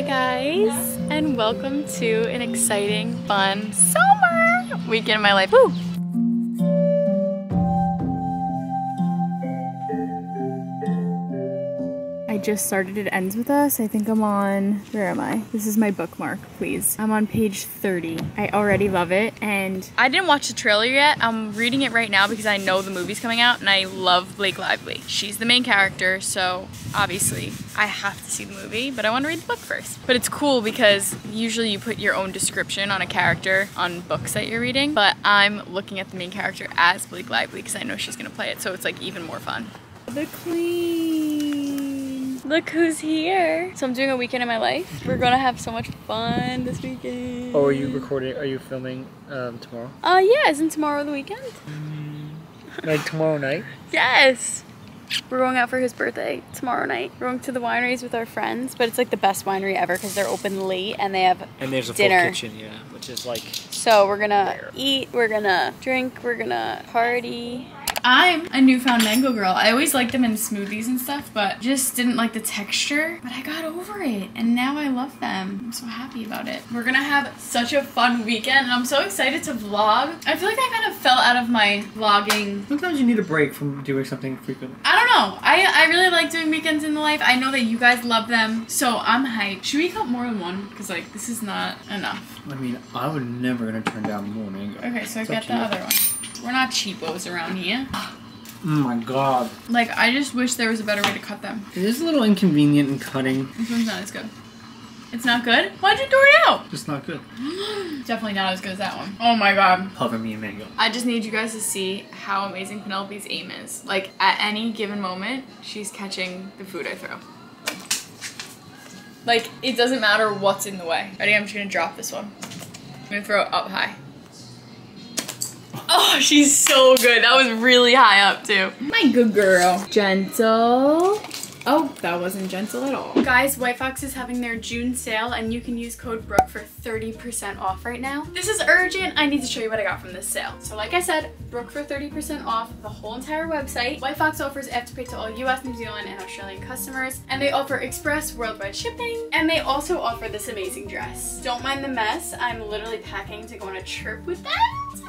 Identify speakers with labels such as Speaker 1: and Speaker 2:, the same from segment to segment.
Speaker 1: Hi guys, and welcome to an exciting, fun summer weekend in my life. Woo! Just started It Ends With Us. I think I'm on, where am I? This is my bookmark, please. I'm on page 30. I already love it and I didn't watch the trailer yet. I'm reading it right now because I know the movie's coming out and I love Blake Lively. She's the main character, so obviously I have to see the movie, but I want to read the book first. But it's cool because usually you put your own description on a character on books that you're reading, but I'm looking at the main character as Blake Lively because I know she's gonna play it, so it's like even more fun. The Queen. Look who's here. So I'm doing a weekend in my life. We're gonna have so much fun this weekend.
Speaker 2: Oh, are you recording? Are you filming um, tomorrow?
Speaker 1: Uh, yeah, isn't tomorrow the weekend?
Speaker 2: Like tomorrow night?
Speaker 1: Yes. We're going out for his birthday tomorrow night. We're going to the wineries with our friends, but it's like the best winery ever because they're open late and they have
Speaker 2: And there's a
Speaker 1: Dinner.
Speaker 2: full kitchen, yeah, which is like
Speaker 1: So we're gonna
Speaker 2: Rare.
Speaker 1: eat, we're gonna drink, we're gonna party. I'm a newfound mango girl. I always liked them in smoothies and stuff, but just didn't like the texture. But I got over it, and now I love them. I'm so happy about it. We're gonna have such a fun weekend, and I'm so excited to vlog. I feel like I kind of fell out of my vlogging
Speaker 2: sometimes you need a break from doing something frequently.
Speaker 1: I don't know. I, I really like doing weekends in the life. I know that you guys love them, so I'm hyped. Should we cut more than one? Because like this is not enough.
Speaker 2: I mean, I would never gonna turn down more mango.
Speaker 1: Okay, so I
Speaker 2: It's
Speaker 1: get the
Speaker 2: you.
Speaker 1: other one. We're not cheapos around here.
Speaker 2: Oh my god,
Speaker 1: Like I just wish there was a better way to cut them.
Speaker 2: it is a little inconvenient in cutting.
Speaker 1: This one's not as good. It's not good? Why'd you throw it out?
Speaker 2: Just not good.
Speaker 1: Definitely not as good as that one. Oh my god.
Speaker 2: Cover me a mango.
Speaker 1: I just need you guys to see how amazing Penelope's aim is. Like at any given moment, she's catching the food I throw. Like it doesn't matter what's in the way. Ready? I'm just gonna drop this one. I'm gonna throw it up high. Oh, she's so good. That was really high up too. My good girl. Gentle. Oh, that wasn't gentle at all. Guys, White Fox is having their June sale and you can use code Brooke for 30% off right now. This is urgent. I need to show you what I got from this sale. So like I said, Brooke for 30% off the whole entire website. White Fox offers Afterpay to all US, New Zealand, and Australian customers. And they offer express worldwide shipping. And they also offer this amazing dress. Don't mind the mess. I'm literally packing to go on a trip with them.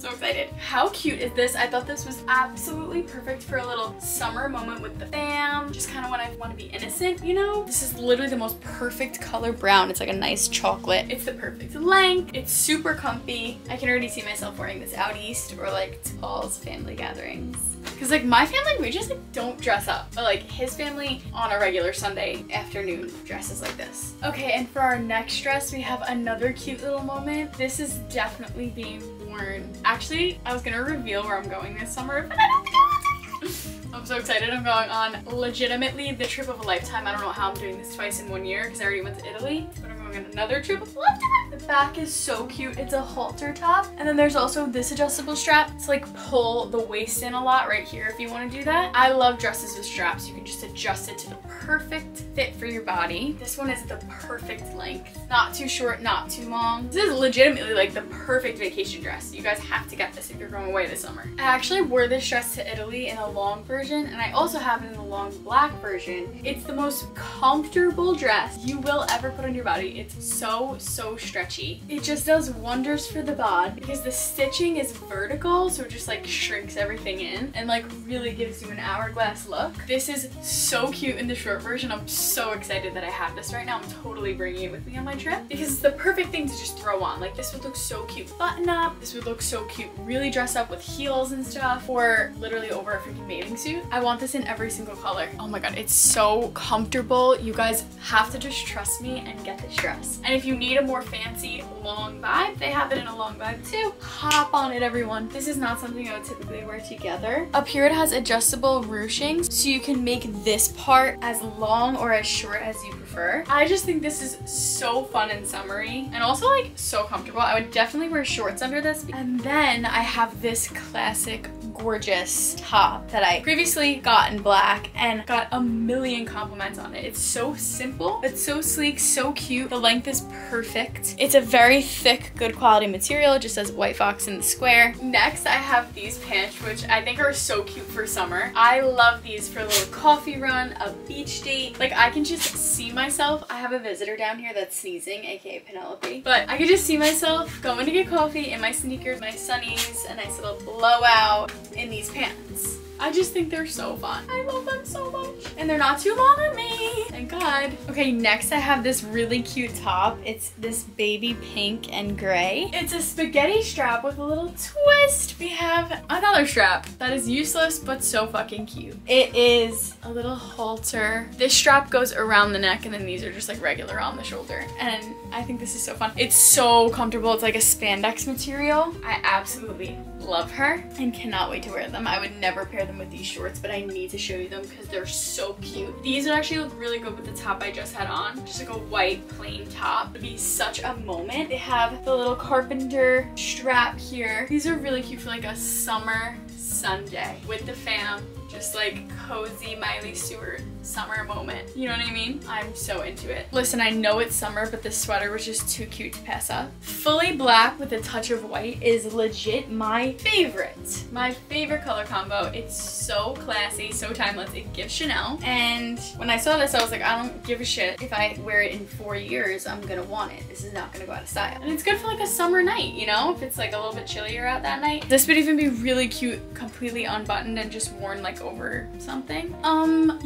Speaker 1: So excited. How cute is this? I thought this was absolutely perfect for a little summer moment with the fam. Just kind of when I want to be innocent, you know? This is literally the most perfect color brown. It's like a nice chocolate. It's the perfect length. It's super comfy. I can already see myself wearing this out east or like to Paul's family gatherings. Cause like my family, we just like don't dress up. But like his family on a regular Sunday afternoon dresses like this. Okay, and for our next dress, we have another cute little moment. This is definitely being worn. Actually, I was gonna reveal where I'm going this summer, but I don't think I want to. I'm so excited. I'm going on legitimately the trip of a lifetime. I don't know how I'm doing this twice in one year because I already went to Italy, but I'm going on another trip of a lifetime. Back is so cute. It's a halter top. And then there's also this adjustable strap to like pull the waist in a lot right here if you want to do that. I love dresses with straps. You can just adjust it to the perfect fit for your body. This one is the perfect length. Not too short, not too long. This is legitimately like the perfect vacation dress. You guys have to get this if you're going away this summer. I actually wore this dress to Italy in a long version and I also have it in the long black version. It's the most comfortable dress you will ever put on your body. It's so, so stretchy. It just does wonders for the bod because the stitching is vertical so it just like shrinks everything in and like really gives you an hourglass look. This is so cute in the short version. I'm so excited that I have this right now. I'm totally bringing it with me on my trip because it's the perfect thing to just throw on. Like this would look so cute button up. This would look so cute really dressed up with heels and stuff or literally over a freaking bathing suit. I want this in every single color. Oh my god, it's so comfortable. You guys have to just trust me and get this dress. And if you need a more fancy long vibe, they have it in a long vibe too. Hop on it everyone. This is not something I would typically wear together. Up here it has adjustable ruchings so you can make this part as long or as short as you prefer. I just think this is so fun and summery and also like so comfortable. I would definitely wear shorts under this. And then I have this classic gorgeous top that I previously got in black and got a million compliments on it. It's so simple, it's so sleek, so cute. The length is perfect. It's a very thick, good quality material. It just says White Fox in the square. Next, I have these pants, which I think are so cute for summer. I love these for a little coffee run, a beach date. Like I can just see myself. I have a visitor down here that's sneezing, aka Penelope. But I could just see myself going to get coffee in my sneakers, my sunnies, a nice little blowout in these pants. I just think they're so fun. I love them so much. And they're not too long on me. Thank God. Okay, next I have this really cute top. It's this baby pink and gray. It's a spaghetti strap with a little twist. We have another strap that is useless but so fucking cute. It is a little halter. This strap goes around the neck and then these are just like regular on the shoulder. And I think this is so fun. It's so comfortable. It's like a spandex material. I absolutely love her and cannot wait to wear them. I would never pair them with these shorts, but I need to show you them because they're so cute. These would actually look really good with the top I just had on. Just like a white plain top. It'd be such a moment. They have the little carpenter strap here. These are really cute for like a summer Sunday with the fam just like cozy Miley Stewart summer moment. You know what I mean? I'm so into it. Listen, I know it's summer, but this sweater was just too cute to pass up. Fully black with a touch of white is legit my favorite. My favorite color combo. It's so classy, so timeless. It gives Chanel. And when I saw this, I was like, I don't give a shit. If I wear it in four years, I'm gonna want it. This is not gonna go out of style. And it's good for like a summer night, you know? If it's like a little bit chillier out that night. This would even be really cute, completely unbuttoned and just worn like over something. Um,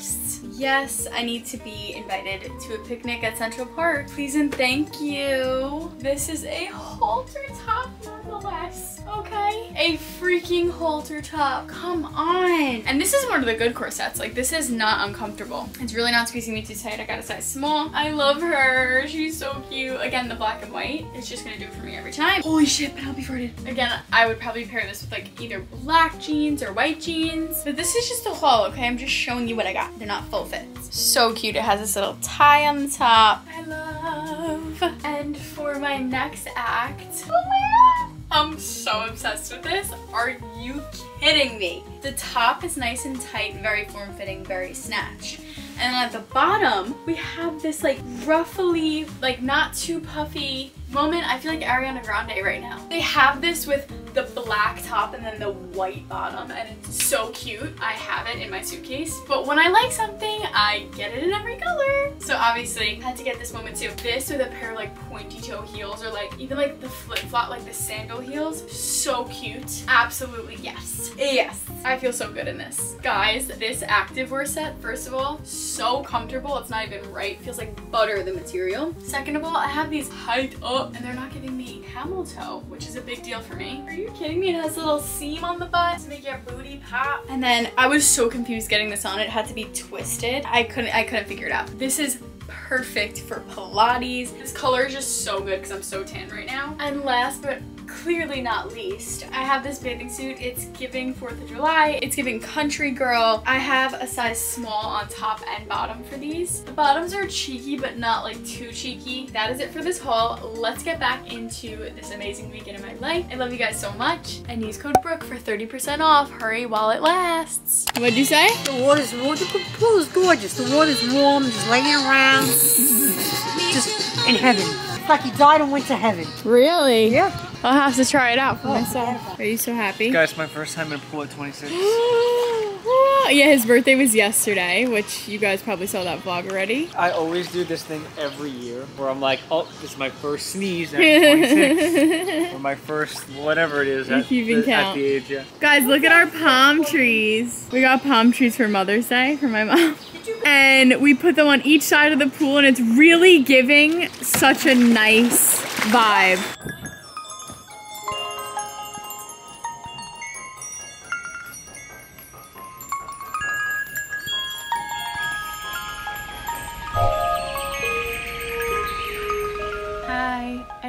Speaker 1: yes. Yes, I need to be invited to a picnic at Central Park. Please and thank you. This is a halter top nonetheless. Okay. A freaking halter top. Come on. And this is one of the good corsets. Like this is not uncomfortable. It's really not squeezing me too tight. I got a size small. I love her. She's so cute. Again, the black and white. It's just gonna do it for me every time. Holy shit, but I'll Penelope farted. Again, I would probably pair this with like either black jeans or white jeans. But this is just a haul, okay? I'm just showing you what I got. They're not full fits. So cute. It has this little tie on the top. I love. And for my next act, oh my god. I'm so obsessed with this. Are you kidding me? The top is nice and tight, very form-fitting, very snatch. And at the bottom, we have this like ruffly, like not too puffy moment. I feel like Ariana Grande right now. They have this with the black top and then the white bottom and it's so cute. I have it in my suitcase. But when I like something, I get it in every color. So obviously, I had to get this moment too. This with a pair of like pointy toe heels or like even like the flip-flop, like the sandal heels. So cute. Absolutely yes. Yes. I feel so good in this. Guys, this activewear set, first of all, so comfortable. It's not even right. It feels like butter, the material. Second of all, I have these hiked up and they're not giving me camel toe, which is a big deal for me. You kidding me? It has a little seam on the butt to make your booty pop. And then I was so confused getting this on. It had to be twisted. I couldn't, I couldn't figure it out. This is perfect for Pilates. This color is just so good because I'm so tan right now. And last but clearly not least, I have this bathing suit. It's giving 4th of July. It's giving country girl. I have a size small on top and bottom for these. The bottoms are cheeky, but not like too cheeky. That is it for this haul. Let's get back into this amazing weekend in my life. I love you guys so much. And use code Brooke for 30% off. Hurry while it lasts. What'd you say?
Speaker 3: The water's warm. The pool is gorgeous. The water's warm, just laying around. just in heaven. It's like you died and went to heaven.
Speaker 1: Really?
Speaker 3: Yeah.
Speaker 1: I'll have to try it out for
Speaker 3: Oh,
Speaker 1: myself. Are you so happy?
Speaker 2: Guys, my first time in a pool at 26.
Speaker 1: yeah, his birthday was yesterday, which you guys probably saw that vlog already.
Speaker 2: I always do this thing every year where I'm like, oh, this is my first sneeze at 26. or my first whatever it is at, the, at the age, yeah.
Speaker 1: Guys, look at our palm trees. We got palm trees for Mother's Day for my mom. And we put them on each side of the pool and it's really giving such a nice vibe.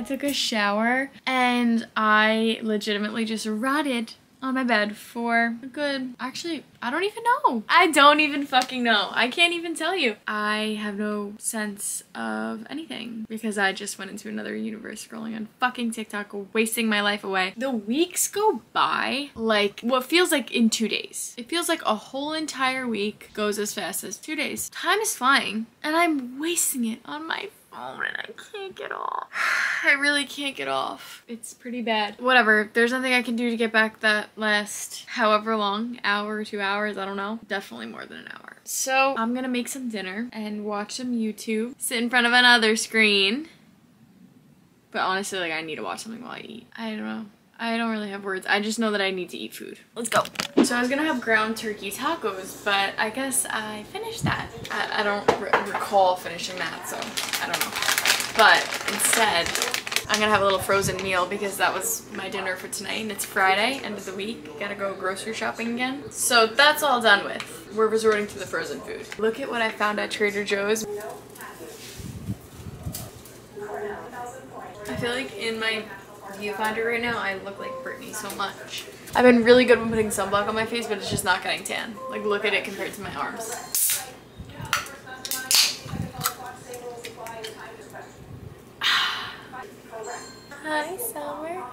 Speaker 1: I took a shower and I legitimately just rotted on my bed for a good, actually, I don't even know. I don't even fucking know. I can't even tell you. I have no sense of anything because I just went into another universe scrolling on fucking TikTok, wasting my life away. The weeks go by like what feels like in two days. It feels like a whole entire week goes as fast as two days. Time is flying and I'm wasting it on my and I can't get off. I really can't get off. It's pretty bad. Whatever. There's nothing I can do to get back that last however long, hour, two hours, I don't know. Definitely more than an hour. So I'm gonna make some dinner and watch some YouTube. Sit in front of another screen. But honestly, like I need to watch something while I eat. I don't know. I don't really have words. I just know that I need to eat food. Let's go. So I was gonna have ground turkey tacos, but I guess I finished that. I, I don't re recall finishing that, so I don't know. But instead, I'm gonna have a little frozen meal because that was my dinner for tonight and it's Friday, end of the week. Gotta go grocery shopping again. So that's all done with. We're resorting to the frozen food. Look at what I found at Trader Joe's. I feel like in my viewfinder right now, I look like Britney so much. I've been really good when putting sunblock on my face, but it's just not getting tan. Like, look at it compared to my arms. Hi, Summer.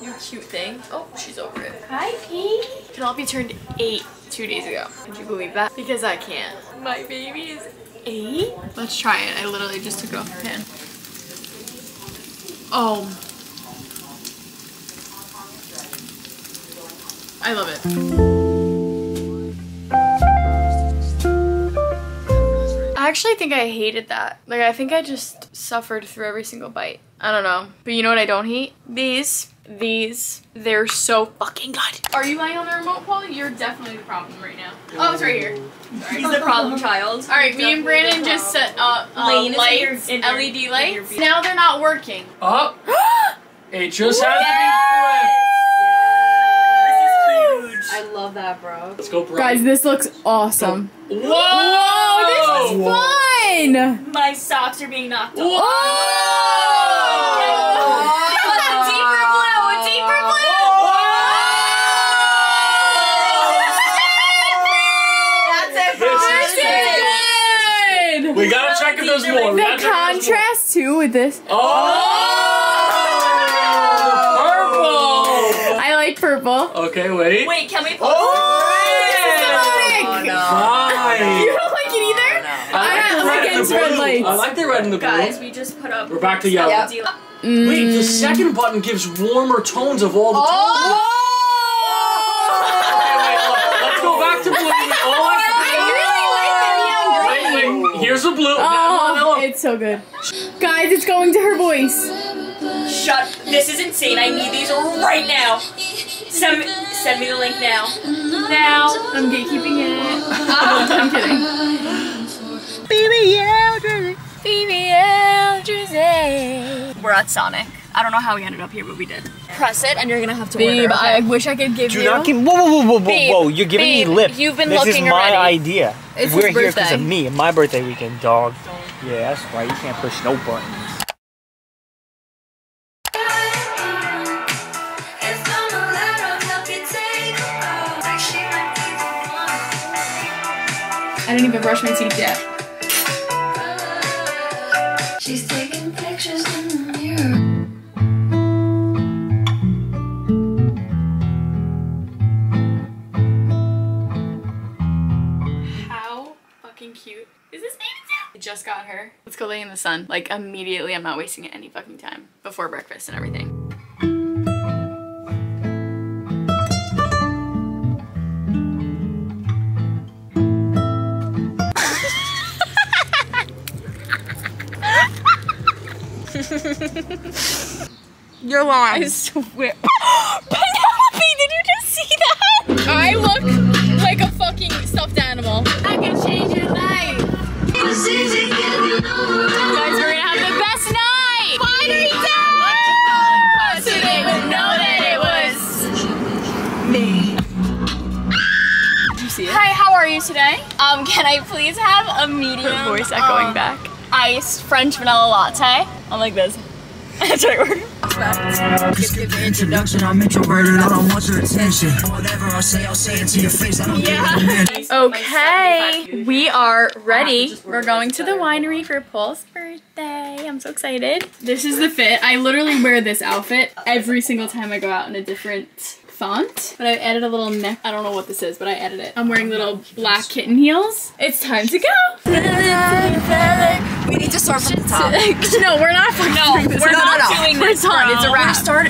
Speaker 1: You cute thing. Oh, she's over it. Hi, Pete. Penelope turned eight two days ago. Could you believe that? Because I can't. My baby is eight. Let's try it. I literally just took it off the pan. Oh. I love it. I actually think I hated that. Like, I think I just suffered through every single bite. I don't know. But you know what I don't hate? These. These. They're so fucking good. Are you lying on the remote, Paul? You're definitely the problem right now. Oh, it's right here. Sorry.
Speaker 4: He's the problem child.
Speaker 1: All right, me and Brandon just set up uh,
Speaker 4: Lane is in
Speaker 1: lights,
Speaker 4: your- in your-
Speaker 1: LED lights. Now they're not working.
Speaker 2: Oh, it just had to be flipped.
Speaker 4: This is huge. I love that, bro.
Speaker 2: Let's go, bro.
Speaker 1: Guys, this looks awesome.
Speaker 2: Whoa!
Speaker 1: Whoa, this is fun!
Speaker 4: My socks are being knocked off.
Speaker 1: Whoa!
Speaker 4: A deeper blue, a deeper That's it, bro.
Speaker 2: This is
Speaker 1: Good!
Speaker 2: We gotta check if there's more.
Speaker 1: The
Speaker 2: gotta check if there's more.
Speaker 1: contrast too with this.
Speaker 2: Oh! Purple.
Speaker 1: I like purple.
Speaker 2: Purple. Okay, wait.
Speaker 4: Wait, can we oh, put
Speaker 2: Oh!
Speaker 1: Sonic! You don't like it either?
Speaker 2: I like
Speaker 1: I'm
Speaker 2: the red and the
Speaker 1: against red
Speaker 2: blue.
Speaker 1: lights.
Speaker 2: I like the red and the blue.
Speaker 4: Guys, we just put up.
Speaker 2: We're back to yellow.
Speaker 4: Yep. Mm.
Speaker 2: Wait, the second button gives warmer tones of all the.
Speaker 1: Oh!
Speaker 2: Okay, wait, look, let's go back to blue. All I Wait, wait. Here's blue. Now,
Speaker 1: Oh,
Speaker 2: now, look.
Speaker 1: it's so good. Guys, it's going to her voice.
Speaker 4: Shut. This is insane. I need these right now. Send me, send me the link now. Now.
Speaker 1: I'm gatekeeping it. I'm kidding.
Speaker 4: We're at Sonic. I don't know how we ended up here, but we did. Press it, and you're gonna have to
Speaker 1: Babe,
Speaker 4: order.
Speaker 1: I wish I could give
Speaker 5: Do
Speaker 1: you.
Speaker 5: not give. Whoa, whoa, whoa, whoa, whoa,
Speaker 4: Babe,
Speaker 5: whoa! You're giving
Speaker 4: babe,
Speaker 5: me lip.
Speaker 4: you've been
Speaker 5: this
Speaker 4: looking
Speaker 5: is my
Speaker 4: already.
Speaker 5: idea.
Speaker 1: It's
Speaker 5: We're
Speaker 1: his
Speaker 5: here because of me. My birthday weekend, dog. Yeah, that's right. You can't push no buttons.
Speaker 1: I didn't even brush my teeth yet.
Speaker 6: She's taking pictures
Speaker 1: just got her. Let's go lay in the sun. Like immediately. I'm not wasting any fucking time before breakfast and everything.
Speaker 4: You're lying.
Speaker 1: I swear. Penelope, did you just see that? I look like a fucking stuffed animal. I can change your
Speaker 4: Hi, how are you today? Um, can I please have a medium
Speaker 1: Her voice echoing
Speaker 4: um,
Speaker 1: back.
Speaker 4: iced French vanilla latte? I'm like this. That's right. We're
Speaker 7: Just give the introduction, I'm introverted, I don't want your attention. Whatever I say, I'll say it to your face, I don't give a.
Speaker 1: Okay, we are ready. We're going to the winery for Paul's birthday. I'm so excited. This is the fit. I literally wear this outfit every single time I go out in a different font. But I added a little neck. I don't know what this is, but I added it. I'm wearing little black kitten heels. It's time to go.
Speaker 8: We need to start from the top.
Speaker 1: no, we're not
Speaker 4: No, we're not
Speaker 8: no, no.
Speaker 4: doing
Speaker 1: We're
Speaker 4: this,
Speaker 1: done.
Speaker 4: bro.
Speaker 1: It's a wrap.
Speaker 8: Start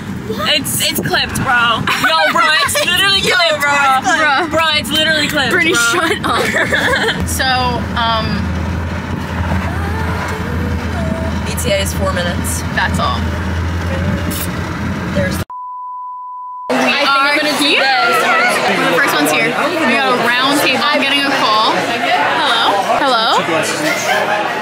Speaker 4: It's it's clipped, bro. No, bro, it's literally clipped, bro.
Speaker 1: Bruh.
Speaker 4: Bro, it's literally clipped,
Speaker 1: Brittany,
Speaker 4: bro.
Speaker 1: shut up. so, um,
Speaker 8: ETA is four minutes.
Speaker 1: that's all.
Speaker 8: There's
Speaker 1: We are here. We're the first ones here. We got a round table. I'm getting a call. Hello? Hello?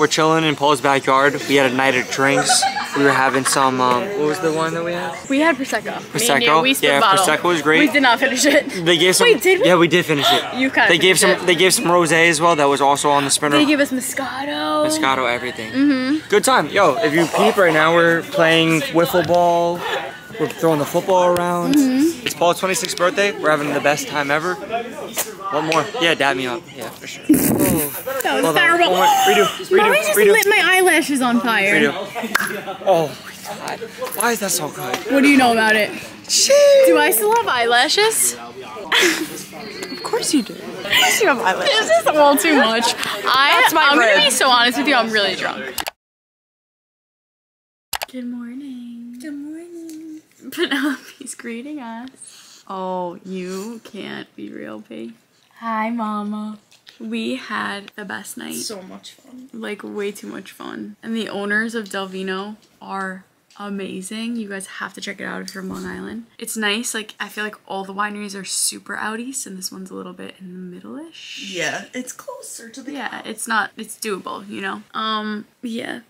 Speaker 1: We're
Speaker 5: chilling in Paul's backyard. We had a night of drinks. We were having some, um, what was the wine that we had?
Speaker 1: We had prosecco.
Speaker 5: Prosecco?
Speaker 1: you, we
Speaker 5: Yeah,
Speaker 1: bottle.
Speaker 5: Prosecco was great.
Speaker 1: We did not finish it.
Speaker 5: They gave some.
Speaker 1: Wait, did we?
Speaker 5: Yeah, we did finish it.
Speaker 1: You kinda
Speaker 5: They gave some.
Speaker 1: it.
Speaker 5: They gave some rosé as well. That was also on the spinner.
Speaker 1: They gave us Moscato.
Speaker 5: Moscato, everything. Mm-hmm. Good time. Yo, if you peep right now, we're playing wiffle ball. We're throwing the football around.
Speaker 1: Mm-hmm.
Speaker 5: It's Paul's 26th birthday. We're having the best time ever. One more. Yeah, dab me up. Yeah, for sure. Oh.
Speaker 1: That was
Speaker 5: Hold on.
Speaker 1: terrible.
Speaker 5: One. Redo. Redo.
Speaker 1: Mommy just
Speaker 5: Redo.
Speaker 1: lit my eyelashes on fire.
Speaker 5: Redo. Oh my god. Why is that so good?
Speaker 1: What do you know about it? Do I still have eyelashes?
Speaker 8: Of course you do. Of course you have eyelashes.
Speaker 1: This is all too much. I,
Speaker 8: That's my
Speaker 1: I'm gonna be so honest with you, I'm really drunk. Good morning. Penelope's greeting us. Oh, you can't be real, B. Hi, Mama. We had the best night.
Speaker 8: So much fun.
Speaker 1: like way too much fun. And the owners of Del Vino are amazing. You guys have to check it out if you're from Long Island. It's nice. Like I feel like all the wineries are super out east, and this one's a little bit in the middle-ish.
Speaker 8: Yeah, it's closer to the
Speaker 1: Yeah, it's not. It's doable, you know. Um, yeah.